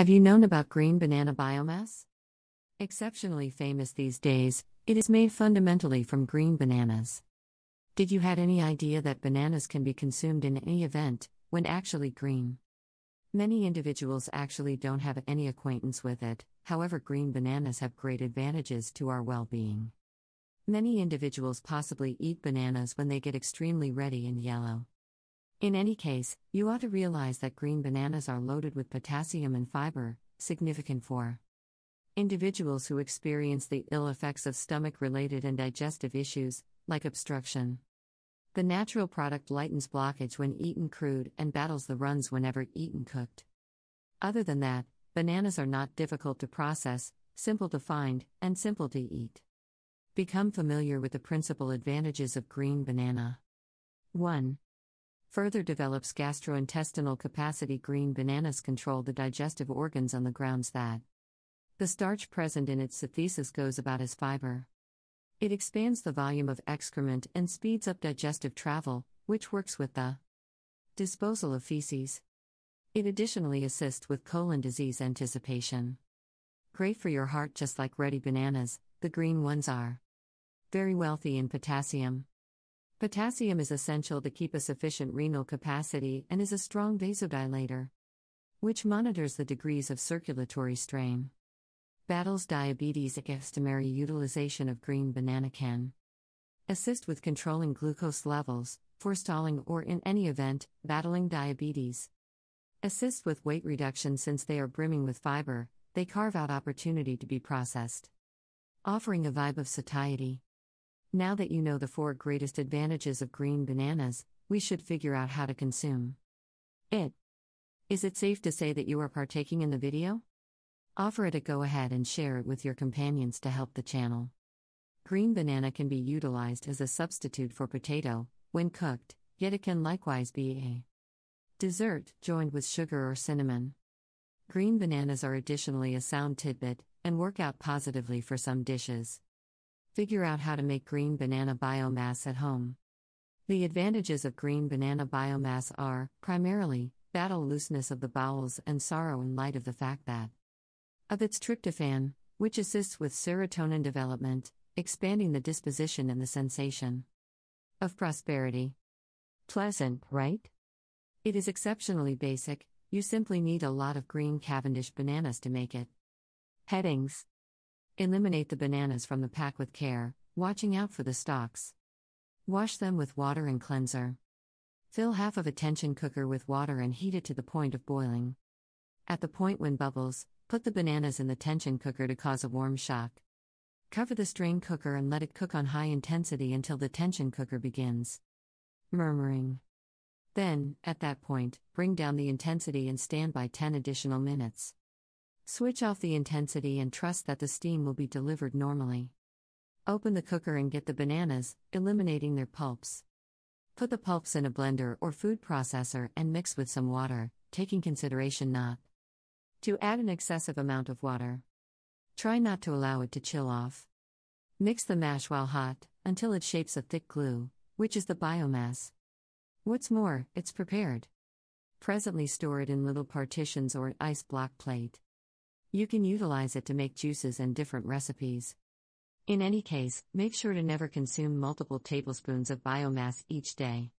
Have you known about green banana biomass? Exceptionally famous these days, it is made fundamentally from green bananas. Did you had any idea that bananas can be consumed in any event when actually green? Many individuals actually don't have any acquaintance with it. However, green bananas have great advantages to our well-being. Many individuals possibly eat bananas when they get extremely ready and yellow. In any case, you ought to realize that green bananas are loaded with potassium and fiber, significant for individuals who experience the ill effects of stomach related and digestive issues, like obstruction. The natural product lightens blockage when eaten crude and battles the runs whenever eaten cooked. Other than that, bananas are not difficult to process, simple to find, and simple to eat. Become familiar with the principal advantages of green banana. 1 further develops gastrointestinal capacity. Green bananas control the digestive organs on the grounds that the starch present in its synthesis goes about as fiber. It expands the volume of excrement and speeds up digestive travel, which works with the disposal of feces. It additionally assists with colon disease anticipation. Great for your heart, just like ready bananas, the green ones are. Very wealthy in potassium. Potassium is essential to keep a sufficient renal capacity and is a strong vasodilator, which monitors the degrees of circulatory strain. Battles diabetes, customary utilization of green banana can assist with controlling glucose levels, forestalling or in any event, battling diabetes. Assist with weight reduction since they are brimming with fiber, they carve out opportunity to be processed. Offering a vibe of satiety. Now that you know the four greatest advantages of green bananas, we should figure out how to consume it. Is it safe to say that you are partaking in the video? Offer it a go ahead and share it with your companions to help the channel. Green banana can be utilized as a substitute for potato when cooked, yet it can likewise be a dessert joined with sugar or cinnamon. Green bananas are additionally a sound tidbit and work out positively for some dishes. Figure out how to make green banana biomass at home. The advantages of green banana biomass are, primarily, battle looseness of the bowels and sorrow in light of the fact that of its tryptophan, which assists with serotonin development, expanding the disposition and the sensation of prosperity. Pleasant, right? It is exceptionally basic, you simply need a lot of green Cavendish bananas to make it. Headings Eliminate the bananas from the pack with care, watching out for the stalks. Wash them with water and cleanser. Fill half of a tension cooker with water and heat it to the point of boiling. At the point when bubbles, put the bananas in the tension cooker to cause a warm shock. Cover the strain cooker and let it cook on high intensity until the tension cooker begins murmuring. Then, at that point, bring down the intensity and stand by 10 additional minutes. Switch off the intensity and trust that the steam will be delivered normally. Open the cooker and get the bananas, eliminating their pulps. Put the pulps in a blender or food processor and mix with some water, taking consideration not to add an excessive amount of water. Try not to allow it to chill off. Mix the mash while hot, until it shapes a thick glue, which is the biomass. What's more, it's prepared. Presently store it in little partitions or an ice block plate. You can utilize it to make juices and different recipes. In any case, make sure to never consume multiple tablespoons of biomass each day.